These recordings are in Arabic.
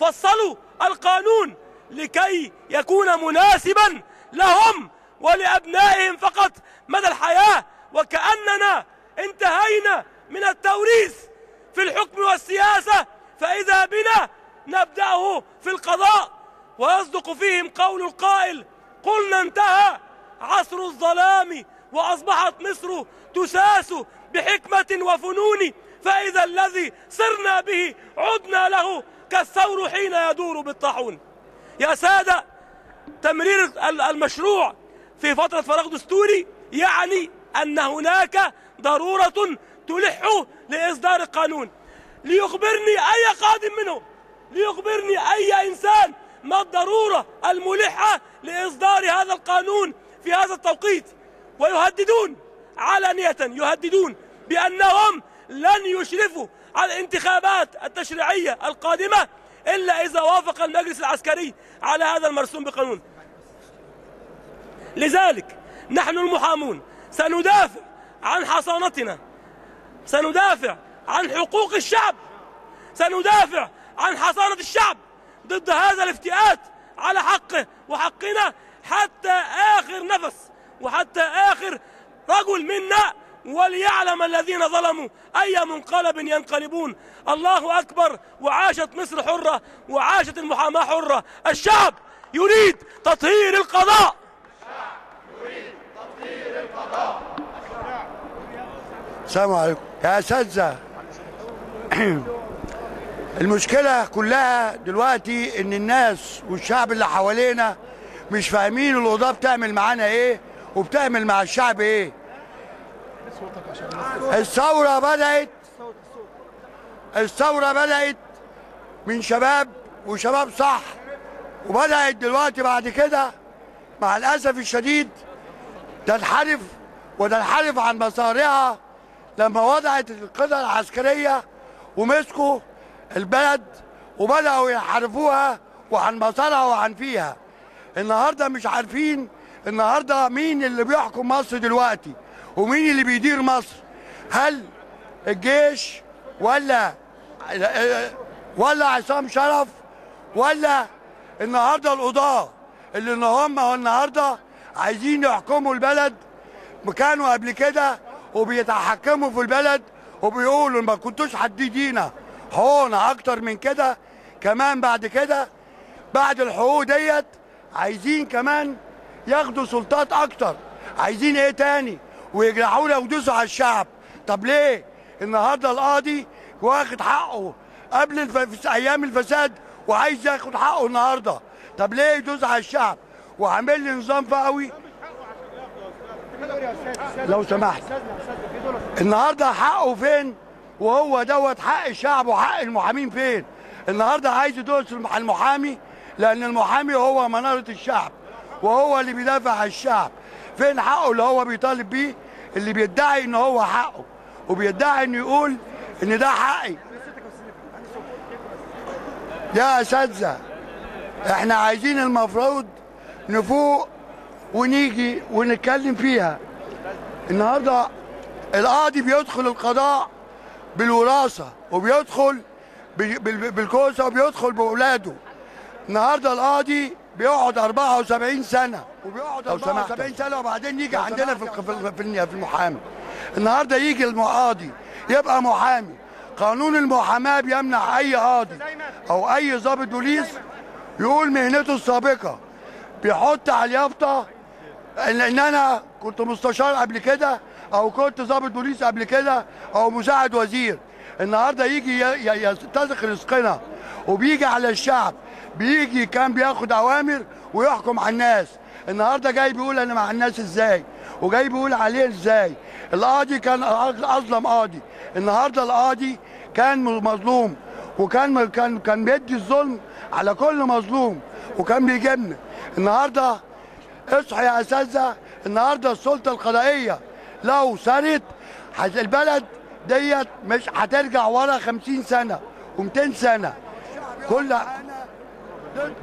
فصلوا القانون لكي يكون مناسبا لهم ولأبنائهم فقط. مدى الحياة؟ وكأننا انتهينا من التوريث في الحكم والسياسة فإذا بنا نبدأه في القضاء. ويصدق فيهم قول القائل قلنا انتهى عصر الظلام وأصبحت مصر تساس بحكمة وفنون فإذا الذي صرنا به عدنا له كالثور حين يدور بالطاحون. يا سادة تمرير المشروع في فترة فراغ دستوري يعني أن هناك ضرورة تلح لإصدار القانون ليخبرني أي قادم منهم ليخبرني أي إنسان ما الضرورة الملحة لإصدار هذا القانون في هذا التوقيت. ويهددون علانية يهددون بأنهم لن يشرفوا على الانتخابات التشريعية القادمة إلا إذا وافق المجلس العسكري على هذا المرسوم بقانون. لذلك نحن المحامون سندافع عن حصانتنا سندافع عن حقوق الشعب سندافع عن حصانة الشعب ضد هذا الافتئات على حقه وحقنا حتى آخر نفس وحتى آخر رجل منا وليعلم الذين ظلموا أي منقلب ينقلبون. الله أكبر وعاشت مصر حرة وعاشت المحاماة حرة. الشعب يريد تطهير القضاء. السلام عليكم. يا اساتذه المشكلة كلها دلوقتي إن الناس والشعب اللي حوالينا مش فاهمين القضاه بتعمل معانا إيه وبتعمل مع الشعب إيه. الثورة بدأت الثورة بدأت من شباب وشباب صح وبدأت دلوقتي بعد كده. مع الأسف الشديد تنحرف وتنحرف عن مسارها لما وضعت القطع العسكرية ومسكوا البلد وبدأوا يحاربوها وعن مسارها وعن فيها. النهارده مش عارفين النهارده مين اللي بيحكم مصر دلوقتي. ومين اللي بيدير مصر؟ هل الجيش ولا ولا عصام شرف ولا النهارده القضاة اللي ان هم النهارده عايزين يحكموا البلد؟ كانوا قبل كده وبيتحكموا في البلد وبيقولوا ما كنتوش هتدينا حقوقنا أكتر من كده كمان بعد كده بعد الحقوق ديت عايزين كمان ياخدوا سلطات أكتر. عايزين إيه تاني؟ ويجرحونا ويدوسوا على الشعب. طب ليه؟ النهارده القاضي واخد حقه قبل الف... أيام الفساد وعايز ياخد حقه النهارده. طب ليه يدوس على الشعب؟ وعامل لي نظام فقوي لو سمحت. النهارده حقه فين؟ وهو دوت حق الشعب وحق المحامين فين؟ النهارده عايز يدوس على المحامي لأن المحامي هو منارة الشعب وهو اللي بيدافع عن الشعب. فين حقه اللي هو بيطالب بيه؟ اللي بيدعي إن هو حقه وبيدعي إنه يقول إن ده حقي. يا اساتذه إحنا عايزين المفروض نفوق ونيجي ونتكلم فيها. النهارده القاضي بيدخل القضاء بالوراثة وبيدخل بالكوسة وبيدخل بأولاده. النهارده القاضي بيقعد 74 سنة وبيقعد 74 سنة وبعدين يجي عندنا في في المحامي. النهارده يجي القاضي يبقى محامي. قانون المحاماة بيمنع أي قاضي أو أي ضابط بوليس يقول مهنته السابقة. بيحط على اليافطة ان إن أنا كنت مستشار قبل كده أو كنت ضابط بوليس قبل كده أو مساعد وزير. النهارده يجي يستزق رزقنا وبيجي على الشعب بيجي كان بياخد أوامر ويحكم على الناس. النهارده جاي بيقول أنا مع الناس إزاي وجاي بيقول عليه إزاي. القاضي كان أظلم قاضي. النهارده القاضي كان مظلوم وكان كان كان بيدي الظلم على كل مظلوم وكان بيجيبنا. النهارده اصحى يا اساتذه النهارده السلطة القضائية لو سرت البلد ديت مش هترجع ورا 50 سنة و200 سنة. كل ضد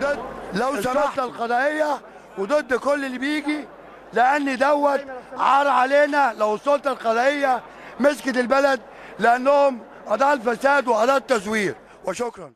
ضد لو سمحت القضائية وضد كل اللي بيجي لأن دوت عار علينا لو السلطه القضائية مسكت البلد لأنهم قضاء الفساد وقضاء التزوير. وشكرا.